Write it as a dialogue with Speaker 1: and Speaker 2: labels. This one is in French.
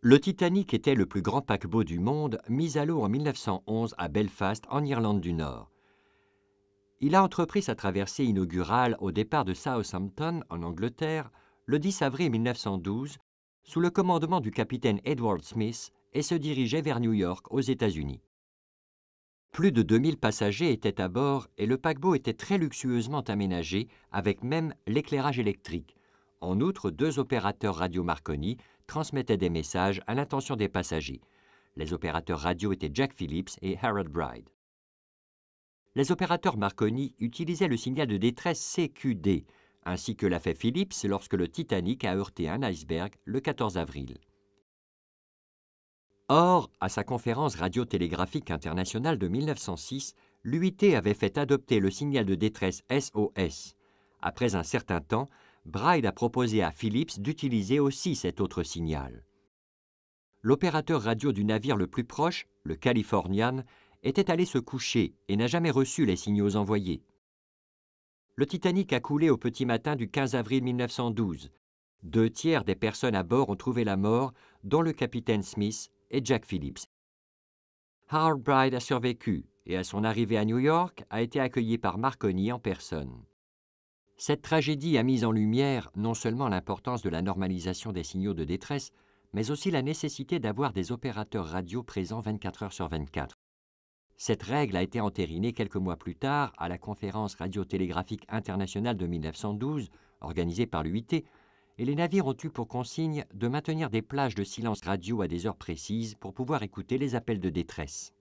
Speaker 1: Le Titanic était le plus grand paquebot du monde, mis à l'eau en 1911 à Belfast, en Irlande du Nord. Il a entrepris sa traversée inaugurale au départ de Southampton, en Angleterre, le 10 avril 1912, sous le commandement du capitaine Edward Smith, et se dirigeait vers New York, aux États-Unis. Plus de 2000 passagers étaient à bord et le paquebot était très luxueusement aménagé, avec même l'éclairage électrique. En outre, deux opérateurs radio Marconi transmettaient des messages à l'intention des passagers. Les opérateurs radio étaient Jack Phillips et Harold Bride. Les opérateurs Marconi utilisaient le signal de détresse CQD, ainsi que l'a fait Phillips lorsque le Titanic a heurté un iceberg le 14 avril. Or, à sa conférence radiotélégraphique internationale de 1906, l'UIT avait fait adopter le signal de détresse SOS. Après un certain temps, Bride a proposé à Phillips d'utiliser aussi cet autre signal. L'opérateur radio du navire le plus proche, le Californian, était allé se coucher et n'a jamais reçu les signaux envoyés. Le Titanic a coulé au petit matin du 15 avril 1912. Deux tiers des personnes à bord ont trouvé la mort, dont le capitaine Smith et Jack Phillips. Harold Bride a survécu et à son arrivée à New York a été accueilli par Marconi en personne. Cette tragédie a mis en lumière non seulement l'importance de la normalisation des signaux de détresse, mais aussi la nécessité d'avoir des opérateurs radio présents 24 heures sur 24. Cette règle a été entérinée quelques mois plus tard à la conférence radiotélégraphique internationale de 1912, organisée par l'UIT, et les navires ont eu pour consigne de maintenir des plages de silence radio à des heures précises pour pouvoir écouter les appels de détresse.